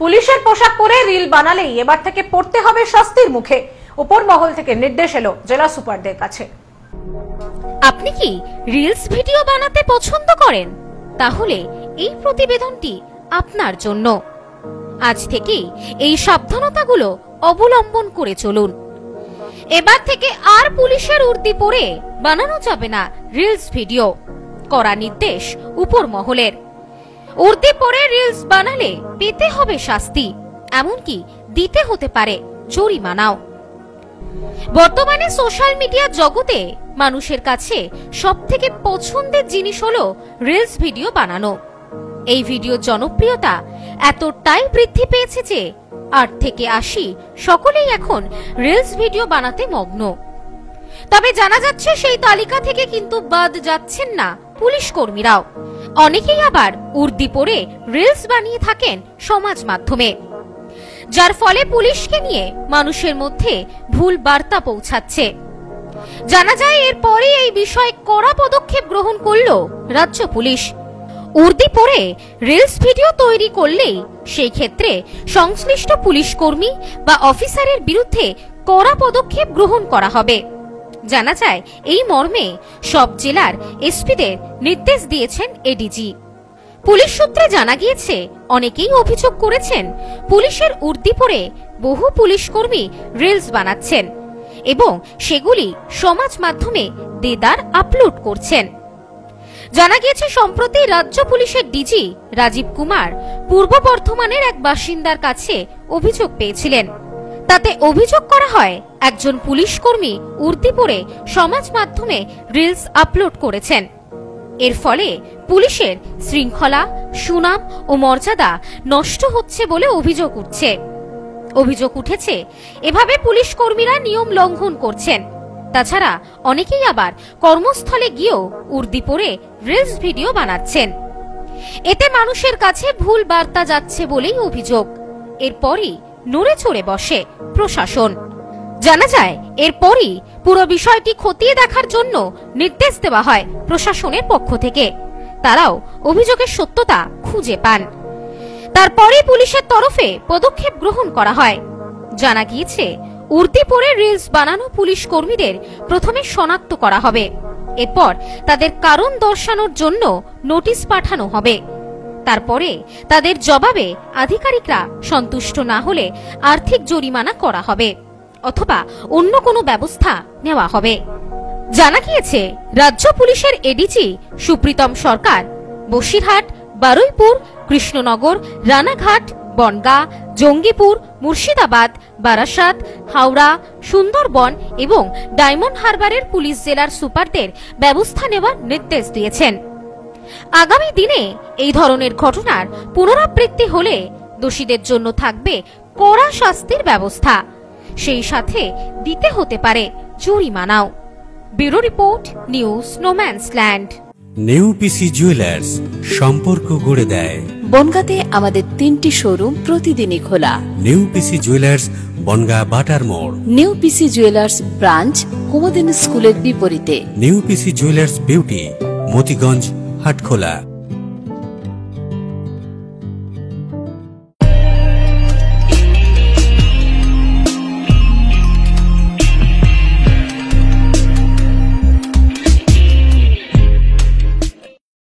পুলিশের পোশাক পরে রিল বানালেই এবার থেকে পড়তে হবে শাস্তির মুখে। উপর মহল থেকে নির্দেশ এলো জেলা সুপারদের কাছে। আপনি কি রিলস ভিডিও বানাতে পছন্দ করেন? তাহলে এই প্রতিবেদনটি আপনার জন্য। আজ থেকেই এই সাবধানতাগুলো অবলম্বন করে চলুন। এবার থেকে আর পুলিশের উর্দি পরে বানানো যাবে না রিলস ভিডিও। করা নির্দেশ উপর মহলের উর্দি পরে রিলস বানালে পেতে হবে শাস্তি। এমনকি দিতে হতে পারে জরিমানাও। বর্তমানে সোশ্যাল মিডিয়া জগতে মানুষের কাছে সব থেকে পছন্দের জিনিস হলো রিলস ভিডিও বানানো। এই ভিডিওর জনপ্রিয়তা এতটাই বৃদ্ধি পেয়েছে যে আট থেকে আশি সকলেই এখন রিলস ভিডিও বানাতে মগ্ন। তবে জানা যাচ্ছে সেই তালিকা থেকে কিন্তু বাদ যাচ্ছেন না পুলিশ কর্মীরাও। অনেকেই আবার উর্দি পরে রিলস বানিয়ে থাকেন সমাজ মাধ্যমে। যার ফলে পুলিশকে নিয়ে মানুষের মধ্যে ভুল বার্তা পৌঁছাচ্ছে। জানা যায় এরপরে এই বিষয়ে কড়া পদক্ষেপ গ্রহণ করল রাজ্য পুলিশ। উর্দি পরে রিলস ভিডিও তৈরি করলেই সেই ক্ষেত্রে সংশ্লিষ্ট পুলিশ কর্মী বা অফিসারের বিরুদ্ধে কড়া পদক্ষেপ গ্রহণ করা হবে। জানা যায়, এই মর্মে সব জেলার এসপিদের নির্দেশ দিয়েছেন এডিজি। পুলিশ সূত্রে জানা গিয়েছে, অনেকেই অভিযোগ করেছেন, পুলিশের উর্দি পরে বহু পুলিশ কর্মী রিলস বানাচ্ছেন এবং সেগুলি সমাজ মাধ্যমে দেদার আপলোড করছেন। জানা গিয়েছে, সম্প্রতি রাজ্য পুলিশের ডিজি রাজীব কুমার পূর্ব বর্ধমানের এক বাসিন্দার কাছে অভিযোগ পেয়েছিলেন। তাতে অভিযোগ করা হয়, একজন পুলিশ কর্মী উর্দি পরে সমাজ মাধ্যমে রিলস আপলোড করেছেন। এর ফলে পুলিশের শৃঙ্খলা, সুনাম ও মর্যাদা নষ্ট হচ্ছে বলে অভিযোগ উঠছে। অভিযোগ উঠেছে, এভাবে পুলিশ কর্মীরা নিয়ম লঙ্ঘন করছেন। তাছাড়া অনেকেই আবার কর্মস্থলে গিয়েও উর্দি পরে রিলস ভিডিও বানাচ্ছেন। এতে মানুষের কাছে ভুল বার্তা যাচ্ছে বলেই অভিযোগ। এরপরই নড়ে চড়ে বসে প্রশাসন। জানা যায়, এরপরই পুরো বিষয়টি খতিয়ে দেখার জন্য নির্দেশ দেওয়া হয় প্রশাসনের পক্ষ থেকে। তারাও অভিযোগের সত্যতা খুঁজে পান। তারপরে পুলিশের তরফে পদক্ষেপ গ্রহণ করা হয়। জানা গিয়েছে উর্দি পরে রিলস বানানো পুলিশ কর্মীদের প্রথমে শনাক্ত করা হবে। এরপর তাদের কারণ দর্শানোর জন্য নোটিশ পাঠানো হবে। তারপরে তাদের জবাবে আধিকারিকরা সন্তুষ্ট না হলে আর্থিক জরিমানা করা হবে, অথবা অন্য কোনো ব্যবস্থা নেওয়া হবে। জানা গিয়েছে, রাজ্য পুলিশের এডিজি সুপ্রীতম সরকার, বসিরহাট, বারুইপুর, কৃষ্ণনগর, রানাঘাট, বনগা, জঙ্গিপুর, মুর্শিদাবাদ, বারাসাত, হাওড়া, সুন্দরবন এবং ডায়মন্ড হারবারের পুলিশ জেলার সুপারদের ব্যবস্থা নেওয়ার নির্দেশ দিয়েছেন। আগামী দিনে এই ধরনের ঘটনার পুনরাবৃত্তি হলে দোষীদের জন্য থাকবে কড়া শাস্তির ব্যবস্থা। সেই সাথে দিতে হতে পারে জরিমানাও। Bureau report news snowman's land. New PC jewellers সম্পর্ক গড়ে দেয়। বনগাঁতে আমাদের তিনটি শোরুম প্রতিদিনই খোলা। নিউ পিসি জুয়েলার্স বনগা বাটার মোড়। নিউ পিসি জুয়েলার্স ব্রাঞ্চ কুমদিন স্কুলের বিপরীতে। New PC jewellers beauty Motiganj हट खोला।